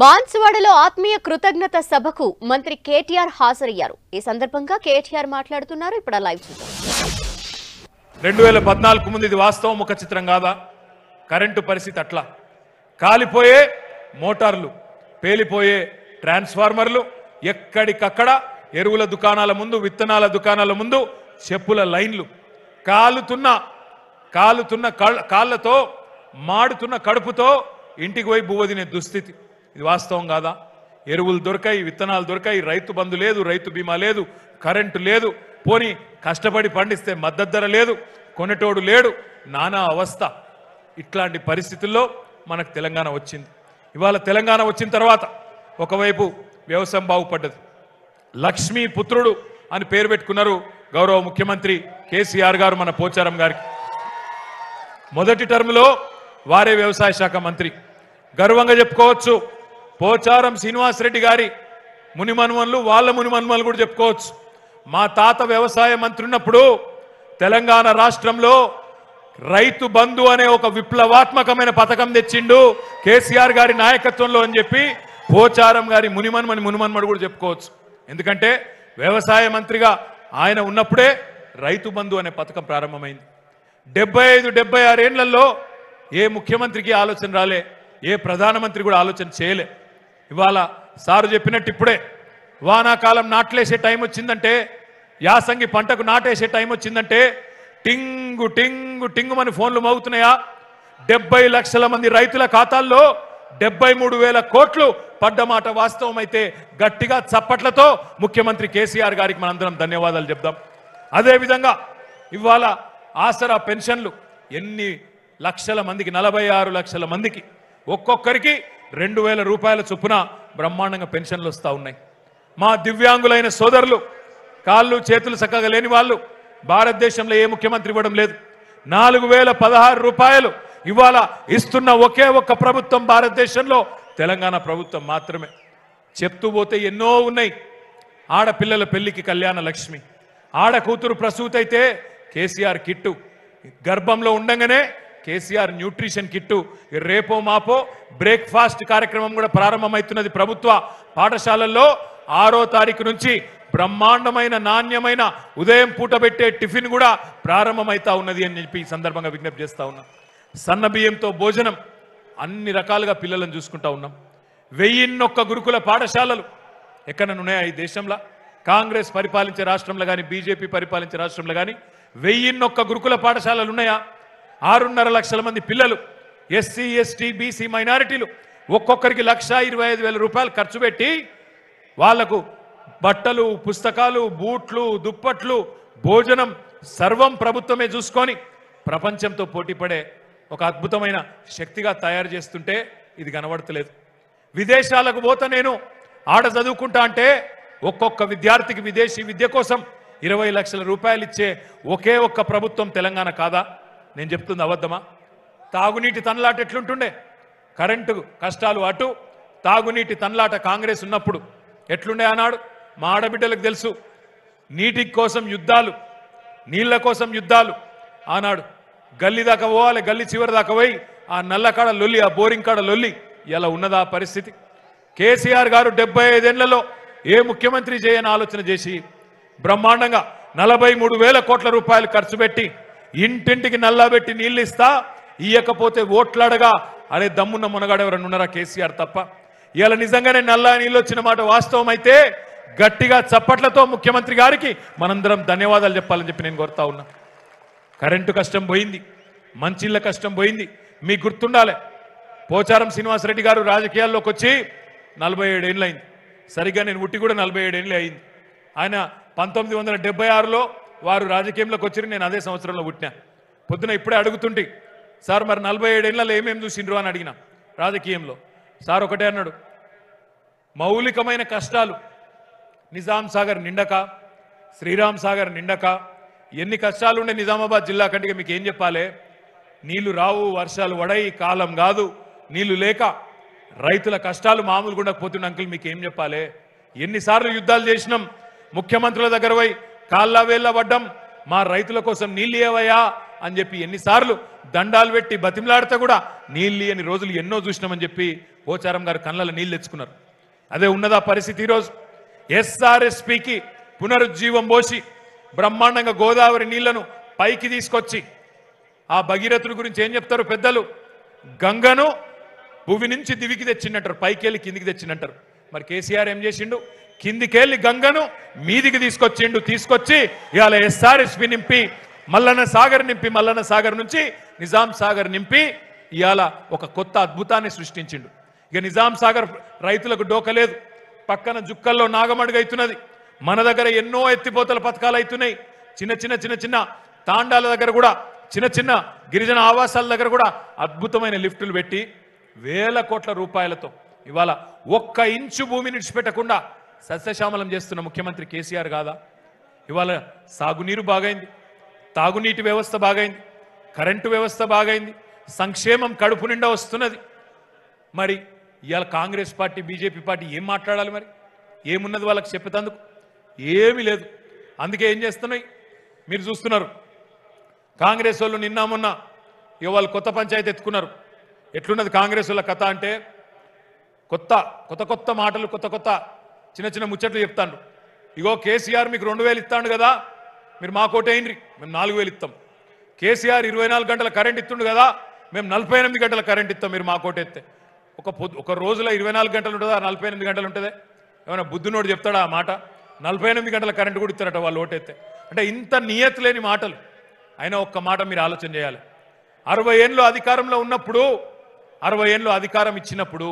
బాన్సువాడలో ఆత్మీయ కృతజ్ఞత సభకు మంత్రి కేటీఆర్ హాజరయ్యారు. ఈ సందర్భంగా కేటీఆర్ మాట్లాడుతున్నారు. ఇప్పుడు లైవ్ చూద్దాం. రెండు వేల పద్నాలుగు ముందు ఇది వాస్తవం ముఖ చిత్రం కాదా? కరెంటు పరిస్థితి అట్లా. కాలిపోయే మోటార్లు పేలిపోయే ట్రాన్స్ఫార్మర్లు ఎక్కడికక్కడ ఎరువుల దుకాణాల ముందు విత్తనాల దుకాణాల ముందు చెప్పుల లైన్లు. కాలుతున్న కాలుతున్న కాళ్ళతో మాడుతున్న కడుపుతో ఇంటికి పోయి బువ్వ తినే దుస్థితి. ఇది వాస్తవం కాదా? ఎరువులు దొరకాయి విత్తనాలు దొరకాయి రైతు బంధు లేదు రైతు బీమా లేదు కరెంటు లేదు. పోని కష్టపడి పండిస్తే మద్దతు ధర లేదు కొనేటోడు లేడు. నానా అవస్థ. ఇట్లాంటి పరిస్థితుల్లో మనకు తెలంగాణ వచ్చింది. ఇవాళ తెలంగాణ వచ్చిన తర్వాత ఒకవైపు వ్యవసాయం బాగుపడ్డది. లక్ష్మీ పుత్రుడు అని పేరు పెట్టుకున్నారు గౌరవ ముఖ్యమంత్రి కేసీఆర్ గారు మన పోచారం గారికి. మొదటి టర్మ్లో వారే వ్యవసాయ శాఖ మంత్రి. గర్వంగా చెప్పుకోవచ్చు పోచారం శ్రీనివాసరెడ్డి గారి మునిమన్మన్లు వాళ్ళ మునిమన్మలు కూడా చెప్పుకోవచ్చు. మా తాత వ్యవసాయ మంత్రి ఉన్నప్పుడు తెలంగాణ రాష్ట్రంలో రైతు బంధు అనే ఒక విప్లవాత్మకమైన పథకం తెచ్చిండు కేసీఆర్ గారి నాయకత్వంలో అని చెప్పి పోచారం గారి మునిమన్మని మునిమన్మడు కూడా చెప్పుకోవచ్చు. ఎందుకంటే వ్యవసాయ మంత్రిగా ఆయన ఉన్నప్పుడే రైతు బంధు అనే పథకం ప్రారంభమైంది. డెబ్బై ఐదు డెబ్బై ఆరేళ్ళలో ఏ ముఖ్యమంత్రికి ఆలోచన రాలే ఏ ప్రధానమంత్రి కూడా ఆలోచన చేయలే. ఇవాళ సారు చెప్పినట్టు ఇప్పుడే. వానాకాలం నాట్లేసే టైం వచ్చిందంటే యాసంగి పంటకు నాటేసే టైం వచ్చిందంటే టింగు టింగు టింగు మన ఫోన్లు మోగుతున్నాయా? డెబ్బై లక్షల మంది రైతుల ఖాతాల్లో డెబ్బై మూడు వేల కోట్లు పడ్డ మాట వాస్తవం అయితే గట్టిగా చప్పట్లతో ముఖ్యమంత్రి కేసీఆర్ గారికి మనందరం ధన్యవాదాలు చెప్దాం. అదేవిధంగా ఇవాళ ఆసరా పెన్షన్లు ఎన్ని లక్షల మందికి నలభై ఆరు లక్షల మందికి ఒక్కొక్కరికి రెండు వేల రూపాయల చొప్పున బ్రహ్మాండంగా పెన్షన్లు వస్తూ ఉన్నాయి. మా దివ్యాంగులైన సోదరులు కాళ్ళు చేతులు చక్కగా లేని వాళ్ళు భారతదేశంలో ఏ ముఖ్యమంత్రి ఇవ్వడం లేదు. నాలుగు వేల పదహారు రూపాయలు ఇవాళ ఇస్తున్న ఒకే ఒక్క ప్రభుత్వం భారతదేశంలో తెలంగాణ ప్రభుత్వం మాత్రమే. చెప్తూ పోతే ఎన్నో ఉన్నాయి. ఆడపిల్లల పెళ్ళికి కళ్యాణ లక్ష్మి. ఆడ కూతురు ప్రసూతైతే కేసీఆర్ కిట్టు. గర్భంలో ఉండగానే కేసీఆర్ న్యూట్రిషన్ కిట్టు రేపో మాపో బ్రేక్ఫాస్ట్ కార్యక్రమం కూడా ప్రారంభమవుతున్నది ప్రభుత్వ పాఠశాలల్లో. ఆరో తారీఖు నుంచి బ్రహ్మాండమైన నాణ్యమైన ఉదయం పూట పెట్టే టిఫిన్ కూడా ప్రారంభమవుతా ఉన్నది అని చెప్పి ఈ సందర్భంగా విజ్ఞప్తి చేస్తూ ఉన్నాం. సన్న బియ్యంతో భోజనం అన్ని రకాలుగా పిల్లలను చూసుకుంటా ఉన్నాం. వెయ్యిన్నొక్క గురుకుల పాఠశాలలు ఎక్కడ ఉన్నాయా ఈ దేశంలో? కాంగ్రెస్ పరిపాలించే రాష్ట్రంలో కానీ బీజేపీ పరిపాలించే రాష్ట్రంలో కానీ వెయ్యిన్నొక్క గురుకుల పాఠశాలలు ఉన్నాయా? ఆరున్నర లక్షల మంది పిల్లలు ఎస్సీ ఎస్టీ బీసీ మైనారిటీలు ఒక్కొక్కరికి లక్ష ఇరవై ఐదు వేల రూపాయలు ఖర్చు పెట్టి వాళ్ళకు బట్టలు పుస్తకాలు బూట్లు దుప్పట్లు భోజనం సర్వం ప్రభుత్వమే చూసుకొని ప్రపంచంతో పోటీపడే ఒక అద్భుతమైన శక్తిగా తయారు చేస్తుంటే ఇది కనబడతలేదు. విదేశాలకు పోతా నేను ఆడ చదువుకుంటా అంటే ఒక్కొక్క విద్యార్థికి విదేశీ విద్య కోసం ఇరవై లక్షల రూపాయలు ఇచ్చే ఒకే ఒక్క ప్రభుత్వం తెలంగాణ కాదా? నేను చెప్తుంది అబద్ధమా? తాగునీటి తనలాట ఎట్లుంటుండే? కరెంటు కష్టాలు అటు తాగునీటి తనలాట కాంగ్రెస్ ఉన్నప్పుడు ఎట్లుండే అన్నాడు మా ఆడబిడ్డలకు తెలుసు. నీటి కోసం యుద్ధాలు నీళ్ళ కోసం యుద్ధాలు. ఆనాడు గల్లీ దాకా పోవాలి గల్లీ చివరి దాకా పోయి ఆ నల్ల కాడ లొల్లి ఆ బోరింగ్ కాడ లొల్లి ఇలా ఉన్నదా పరిస్థితి? కేసీఆర్ గారు డెబ్బై ఐదేళ్ళలో ఏ ముఖ్యమంత్రి చేయని ఆలోచన చేసి బ్రహ్మాండంగా నలభై మూడు వేల కోట్ల రూపాయలు ఖర్చు పెట్టి ఇంటింటికి నల్లబెట్టి నీళ్ళు ఇస్తా ఇయ్యకపోతే ఓట్లాడగా. అనే దమ్మున్న మునగాడు ఎవరన్నా ఉన్నారా కేసీఆర్ తప్ప? ఇలా నిజంగానే నల్ల నీళ్ళు వచ్చిన మాట వాస్తవం అయితే గట్టిగా చప్పట్లతో ముఖ్యమంత్రి గారికి మనందరం ధన్యవాదాలు చెప్పాలని చెప్పి నేను కోరుతా ఉన్నా. కరెంటు కష్టం పోయింది మంచిళ్ళ కష్టం పోయింది మీకు గుర్తుండాలి. పోచారం శ్రీనివాసరెడ్డి గారు రాజకీయాల్లోకి వచ్చి నలభై ఏడేళ్ళు అయింది. సరిగ్గా నేను ఉట్టి కూడా నలభై ఏడేళ్ళు అయింది. ఆయన పంతొమ్మిది వందల డెబ్బై ఆరులో వారు రాజకీయంలోకి వచ్చి నేను అదే సంవత్సరంలో పుట్టినా. పొద్దున ఇప్పుడే అడుగుతుంటే సార్ మరి నలభై ఏడేళ్ళలో ఏమేమి చూసిండ్రు? అని అడిగిన రాజకీయంలో. సార్ ఒకటే అన్నాడు మౌలికమైన కష్టాలు నిజాం సాగర్ నిండక శ్రీరామ్ సాగర్ నిండక ఎన్ని కష్టాలు ఉండే నిజామాబాద్ జిల్లా కంటే మీకు ఏం చెప్పాలి? నీళ్ళు రావు వర్షాలు వడై కాలం కాదు నీళ్ళు లేక రైతుల కష్టాలు మామూలు ఉండకపోతున్న అంకుల్ మీకు ఏం చెప్పాలి? ఎన్నిసార్లు యుద్ధాలు చేసినాం ముఖ్యమంత్రుల దగ్గర పోయి కాళ్ళ వేళ్ళ పడ్డం మా రైతుల కోసం నీళ్ళు ఏవయ్యా అని చెప్పి ఎన్నిసార్లు దండాలు పెట్టి బతిమలాడితే కూడా నీళ్ళు అని రోజులు ఎన్నో చూసినామని చెప్పి పోచారం గారు కళ్ళలో నీళ్ళు తెచ్చుకున్నారు. అదే ఉన్నదా పరిస్థితి ఈరోజు? ఎస్ఆర్ఎస్పికి పునరుజ్జీవం పోసి బ్రహ్మాండంగా గోదావరి నీళ్ళను పైకి తీసుకొచ్చి ఆ భగీరథుడి గురించి ఏం చెప్తారు పెద్దలు? గంగను భూమి నుంచి దివికి తెచ్చిండంటారు పైకి వెళ్ళి కిందికి తెచ్చిండంటారు మరి కేసీఆర్ ఏం చేసిండు? కిందికేళ్ళి గంగను మీదికి తీసుకొచ్చిండు. తీసుకొచ్చి ఇవాళ ఎస్ఆర్ఎస్పి నింపి మల్లన్న సాగర్ నింపి మల్లన్న సాగర్ నుంచి నిజాం సాగర్ నింపి ఇవాళ ఒక కొత్త అద్భుతాన్ని సృష్టించిండు. ఇక నిజాం సాగర్ రైతులకు డోకలేదు పక్కన జుక్కల్లో నాగమడుగు అవుతున్నది మన దగ్గర ఎన్నో ఎత్తిపోతల పథకాలు అవుతున్నాయి చిన్న చిన్న చిన్న చిన్న తాండాల దగ్గర కూడా చిన్న చిన్న గిరిజన ఆవాసాల దగ్గర కూడా అద్భుతమైన లిఫ్టులు పెట్టి వేల కోట్ల రూపాయలతో ఇవాళ ఒక్క ఇంచు భూమిని విడిచిపెట్టకుండా సస్యశ్యామలం చేస్తున్న ముఖ్యమంత్రి కేసీఆర్ కాదా? ఇవాళ సాగునీరు బాగైంది తాగునీటి వ్యవస్థ బాగైంది కరెంటు వ్యవస్థ బాగైంది సంక్షేమం కడుపు నిండా వస్తున్నది. మరి ఇవాళ కాంగ్రెస్ పార్టీ బీజేపీ పార్టీ ఏం మాట్లాడాలి మరి? ఏమున్నది వాళ్ళకి చెప్పేందుకు ఏమీ లేదు. అందుకే ఏం చేస్తున్నాయి? మీరు చూస్తున్నారు. కాంగ్రెస్ వాళ్ళు నిన్న మొన్న ఇక వాళ్ళు కొత్త పంచాయతీ ఎత్తుకున్నారు. ఎట్లున్నది కాంగ్రెస్ వాళ్ళ కథ అంటే కొత్త కొత్త కొత్త మాటలు కొత్త కొత్త చిన్న చిన్న ముచ్చట్లు చెప్తాను ఇగో కేసీఆర్ మీకు రెండు వేలు ఇస్తాడు కదా మీరు మా కోటేయండి మేము నాలుగు వేలు ఇస్తాం కేసీఆర్ ఇరవై నాలుగు గంటల కరెంట్ ఇస్తుండు కదా మేము నలభై ఎనిమిది గంటల కరెంట్ ఇస్తాం మీరు మా కోటెత్తే ఒక పొద్దు ఒక రోజులో ఇరవై నాలుగు గంటలు ఉంటుందా నలభై ఎనిమిది గంటలు ఉంటుందే? ఏమైనా బుద్ధునోడు చెప్తాడా ఆ మాట? నలభై ఎనిమిది గంటల కరెంట్ కూడా ఇస్తారట వాళ్ళు ఓటెత్తే అంటే ఇంత నియత్ లేని మాటలు. అయినా ఒక్క మాట మీరు ఆలోచన చేయాలి. అరవై ఏళ్ళు అధికారంలో ఉన్నప్పుడు అరవై ఏళ్ళు అధికారం ఇచ్చినప్పుడు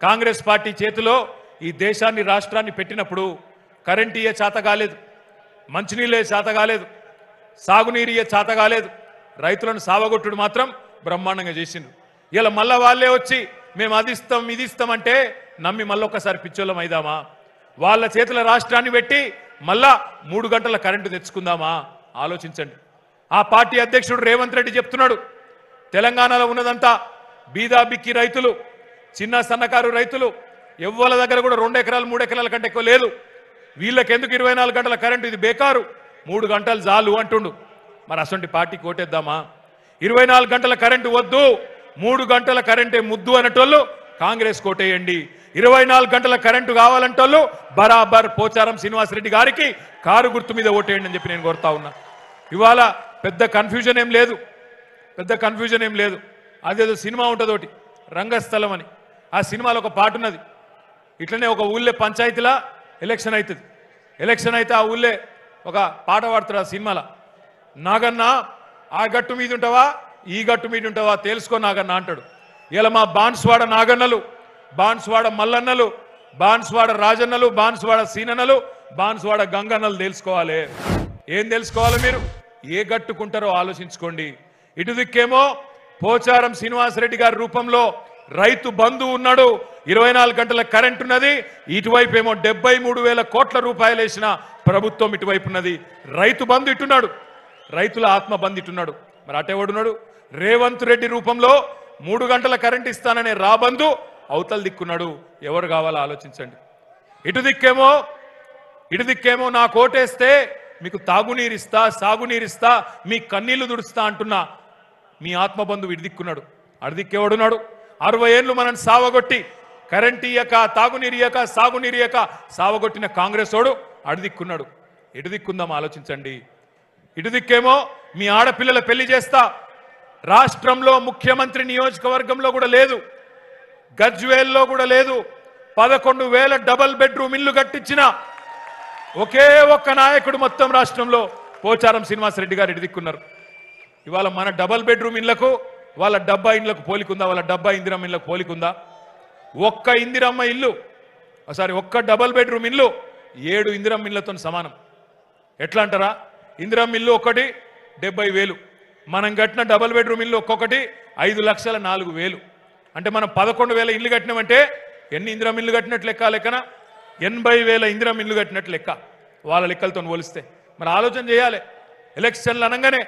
కాంగ్రెస్ పార్టీ చేతిలో ఈ దేశాన్ని రాష్ట్రాన్ని పెట్టినప్పుడు కరెంట్ ఇయ్యే చేత కాలేదు మంచినీళ్ళే చేత కాలేదు సాగునీరు ఇయ్యే చేత కాలేదు. రైతులను సావగొట్టుడు మాత్రం బ్రహ్మాండంగా చేసిండ్రు ఇలా మళ్ళా వాళ్ళే వచ్చి మేము అది ఇస్తాం ఇది ఇస్తామంటే నమ్మి మళ్ళొక్కసారి పిచ్చోళ్ళం అయిదామా? వాళ్ళ చేతుల రాష్ట్రాన్ని పెట్టి మళ్ళా మూడు గంటల కరెంటు తెచ్చుకుందామా? ఆలోచించండి. ఆ పార్టీ అధ్యక్షుడు రేవంత్ రెడ్డి చెప్తున్నాడు తెలంగాణలో ఉన్నదంతా బీదా బిక్కి రైతులు చిన్న సన్నకారు రైతులు ఎవ్వల దగ్గర కూడా రెండు ఎకరాలు మూడు ఎకరాల కంటే ఎక్కువ లేదు. వీళ్ళకెందుకు ఇరవై నాలుగు గంటల కరెంటు? ఇది బేకారు. మూడు గంటలు చాలు అంటుండు. మరి అసంటి పార్టీ కోటేద్దామా? ఇరవై నాలుగు గంటల కరెంటు వద్దు. మూడు గంటల కరెంటే ముద్దు అనేటోళ్ళు కాంగ్రెస్ కోటేయండి. ఇరవై నాలుగు గంటల కరెంటు కావాలంటోళ్ళు బరాబర్ పోచారం శ్రీనివాసరెడ్డి గారికి కారు గుర్తు మీద ఓటేయండి అని చెప్పి నేను కోరుతా ఉన్నా. ఇవాళ పెద్ద కన్ఫ్యూజన్ ఏం లేదు. పెద్ద కన్ఫ్యూజన్ ఏం లేదు. అదేదో సినిమా ఉంటుంది ఒకటి రంగస్థలం అని. ఆ సినిమాలో ఒక పాట ఉన్నది. ఇట్లనే ఒక ఊళ్ళే పంచాయతీలా ఎలక్షన్ అవుతుంది ఎలక్షన్ అయితే ఆ ఊళ్ళే ఒక పాట పాడుతారు ఆ సినిమాలో. నాగన్న ఆ గట్టు మీద ఉంటావా? ఈ గట్టు మీద ఉంటావా? తెలుసుకో నాగన్న అంటాడు. ఇలా మా బాన్స్వాడ నాగన్నలు బాన్స్వాడ మల్లన్నలు బాన్స్వాడ రాజన్నలు బాన్స్వాడ సీనన్నలు బాన్స్వాడ గంగన్నలు తెలుసుకోవాలి. ఏం తెలుసుకోవాలి మీరు? ఏ గట్టుకుంటారో ఆలోచించుకోండి. ఇటు దిక్కేమో పోచారం శ్రీనివాసరెడ్డి గారి రూపంలో రైతు బంధు ఉన్నాడు. ఇరవై నాలుగు గంటల కరెంట్ ఉన్నది. ఇటువైపు ఏమో డెబ్బై మూడు వేల కోట్ల రూపాయలు వేసిన ప్రభుత్వం ఇటువైపు ఉన్నది. రైతు బంధు ఇట్టున్నాడు రైతుల ఆత్మ బంధు ఇట్టున్నాడు మరి అటేవాడున్నాడు రేవంత్ రెడ్డి రూపంలో మూడు గంటల కరెంట్ ఇస్తాననే రాబంధు అవతల దిక్కున్నాడు. ఎవరు కావాలో ఆలోచించండి. ఇటు దిక్కేమో ఇటు దిక్కేమో నా కోటేస్తే మీకు తాగునీరిస్తా సాగునీరిస్తా మీ కన్నీళ్ళు దుడుస్తా అంటున్నా. మీ ఆత్మబంధువు ఇటు దిక్కున్నాడు. అడిదిక్కేవాడున్నాడు అరవై ఏళ్ళు మనం సావగొట్టి కరెంట్ ఇయ్యక తాగునీరియక సాగునీరియక సావగొట్టిన కాంగ్రెస్ వాడు అటు దిక్కున్నాడు ఆలోచించండి. ఇటు దిక్కేమో మీ ఆడపిల్లల పెళ్ళి చేస్తా. రాష్ట్రంలో ముఖ్యమంత్రి నియోజకవర్గంలో కూడా లేదు. గజ్వేల్లో కూడా లేదు. పదకొండు వేల డబల్ బెడ్రూమ్ ఇల్లు కట్టించిన ఒకే ఒక్క నాయకుడు మొత్తం రాష్ట్రంలో పోచారం శ్రీనివాసరెడ్డి గారు ఇదిక్కున్నారు ఇవాళ మన డబల్ బెడ్రూమ్ ఇళ్ళకు వాళ్ళ డబ్బా ఇండ్లకు పోలికుందా? వాళ్ళ డబ్బా ఇందిరమ్మ ఇండ్లకు పోలికుందా? ఒక్క ఇందిరమ్మ ఇల్లు సారీ ఒక్క డబల్ బెడ్రూమ్ ఇల్లు ఏడు ఇందిరమ్మ ఇళ్ళతో సమానం. ఎట్లా అంటారా? ఇందిరమ్మ ఇల్లు ఒకటి డెబ్బై వేలు. మనం కట్టిన డబల్ బెడ్రూమ్ ఇల్లు ఒక్కొక్కటి ఐదు లక్షల నాలుగు వేలు. అంటే మనం పదకొండు వేల ఇల్లు కట్టినామంటే ఎన్ని ఇందిరం ఇల్లు కట్టినట్లు లెక్క లెక్కన? ఎనభై వేల ఇందిరం ఇల్లు కట్టినట్లు లెక్క వాళ్ళ లెక్కలతో పోలిస్తే. మరి ఆలోచన చేయాలి. ఎలక్షన్లు అనగానే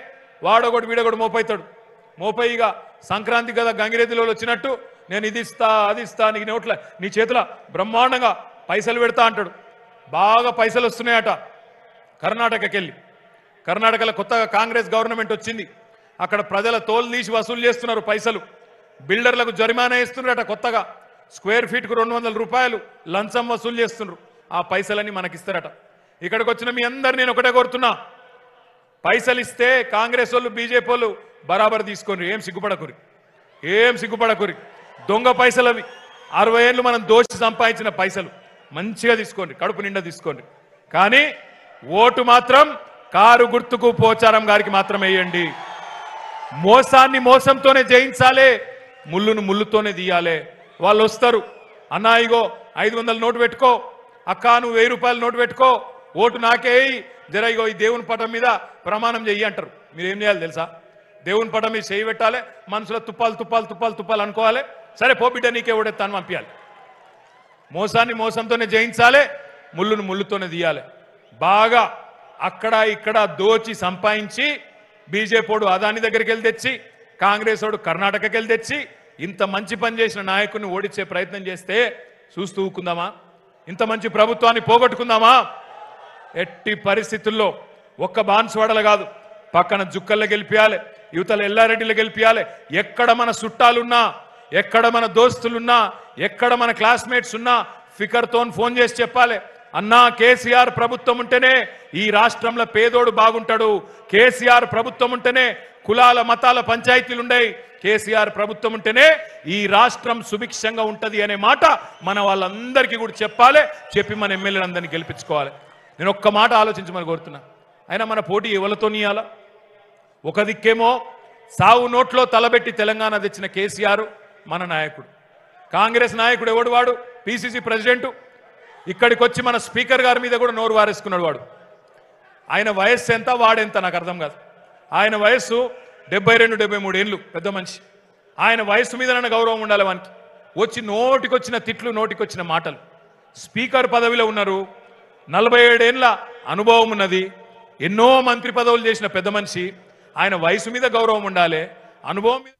వాడొకటి వీడొకటి మోపైతాడు. మోపైగా సంక్రాంతి కదా గంగిరెద్దులో వచ్చినట్టు నేను ఇది ఇస్తా అది ఇస్తా నీకు నోట్ల నీ చేతుల బ్రహ్మాండంగా పైసలు పెడతా అంటాడు. బాగా పైసలు వస్తున్నాయట కర్ణాటకకి వెళ్ళి కర్ణాటకలో కొత్తగా కాంగ్రెస్ గవర్నమెంట్ వచ్చింది. అక్కడ ప్రజల తోలు తీసి వసూలు చేస్తున్నారు పైసలు. బిల్డర్లకు జరిమానా ఇస్తున్నారట కొత్తగా. స్క్వేర్ ఫీట్కు రెండు వందల రూపాయలు లంచం వసూలు చేస్తున్నారు. ఆ పైసలన్నీ మనకిస్తారట. ఇక్కడికి వచ్చిన మీ అందరు నేను ఒకటే కోరుతున్నా. పైసలు ఇస్తే కాంగ్రెస్ వాళ్ళు బీజేపీ వాళ్ళు బరాబర్ తీసుకొని ఏం సిగ్గుపడకురి. ఏం సిగ్గుపడకురి. దొంగ పైసలు అవి అరవై ఏళ్ళు మనం దోషి సంపాదించిన పైసలు. మంచిగా తీసుకోండి కడుపు నిండా తీసుకోండి. కానీ ఓటు మాత్రం కారు గుర్తుకు పోచారం గారికి మాత్రం వేయండి. మోసాన్ని మోసంతోనే జయించాలే ముళ్ళును ముళ్ళుతోనే తీయాలే. వాళ్ళు వస్తారు. అన్నా ఇగో ఐదు వందల నోటు పెట్టుకో. అక్క నువ్వు వెయ్యి రూపాయలు నోటు పెట్టుకో. ఓటు నాకే జర ఇగో ఈ దేవుని పటం మీద ప్రమాణం చెయ్యి అంటారు. మీరు ఏం చేయాలి తెలుసా? దేవుని పడ మీద చేయి పెట్టాలి మనసులో తుప్పాలు తుప్పాలు తుప్పాలు తుప్పాలు అనుకోవాలి. సరే పోబిడ్డ నీకే ఓడెత్తాను పంపించాలి. మోసాన్ని మోసంతోనే జయించాలి ముళ్ళును ముళ్ళుతోనే తీయాలి. బాగా అక్కడ ఇక్కడ దోచి సంపాదించి బీజేపీడు అదాని దగ్గరికి వెళ్ళి తెచ్చి కాంగ్రెస్ వాడు కర్ణాటకకి వెళ్ళి తెచ్చి ఇంత మంచి పని చేసిన నాయకుడిని ఓడించే ప్రయత్నం చేస్తే చూస్తూ ఊకుందామా ఇంత మంచి ప్రభుత్వాన్ని పోగొట్టుకుందామా? ఎట్టి పరిస్థితుల్లో ఒక్క బాన్సువాడలు కాదు. పక్కన జుక్కల్లో గెలిపియాలి యువతలు ఎల్లారెడ్డిలో గెలిపియాలి. ఎక్కడ మన చుట్టాలున్నా ఎక్కడ మన దోస్తులున్నా ఎక్కడ మన క్లాస్మేట్స్ ఉన్నా ఫికర్తో ఫోన్ చేసి చెప్పాలి. అన్నా కేసీఆర్ ప్రభుత్వం ఉంటేనే ఈ రాష్ట్రంలో పేదోడు బాగుంటాడు. కేసీఆర్ ప్రభుత్వం ఉంటేనే కులాల మతాల పంచాయతీలు ఉండయి కేసీఆర్ ప్రభుత్వం ఉంటేనే ఈ రాష్ట్రం సుభిక్షంగా ఉంటది అనే మాట మన వాళ్ళందరికీ కూడా చెప్పాలి. చెప్పి మన ఎమ్మెల్యేలందరినీ గెలిపించుకోవాలి. నేను ఒక్క మాట ఆలోచించమని కోరుతున్నా. అయినా మన పోటీ ఎవరితో నీయాలా ఒక దిక్కేమో సావు నోట్లో తలబెట్టి తెలంగాణ తెచ్చిన కేసీఆర్ మన నాయకుడు. కాంగ్రెస్ నాయకుడు ఎవడు వాడు? PCC president. ఇక్కడికి వచ్చి మన స్పీకర్ గారి మీద కూడా నోరు వారేసుకున్నాడు వాడు. ఆయన వయస్సు ఎంత వాడెంత నాకు అర్థం కాదు. ఆయన వయస్సు డెబ్బై రెండు డెబ్బై మూడు ఏళ్ళు పెద్ద మనిషి. ఆయన వయస్సు మీద నన్ను గౌరవం ఉండాలి వానికి. వచ్చి నోటికొచ్చిన తిట్లు నోటికొచ్చిన మాటలు. స్పీకర్ పదవిలో ఉన్నారు. నలభై ఏడేళ్ళ అనుభవం ఉన్నది. ఎన్నో మంత్రి పదవులు చేసిన పెద్ద మనిషి. ఆయన వయసు మీద గౌరవం ఉండాలి. అనుభవం మీద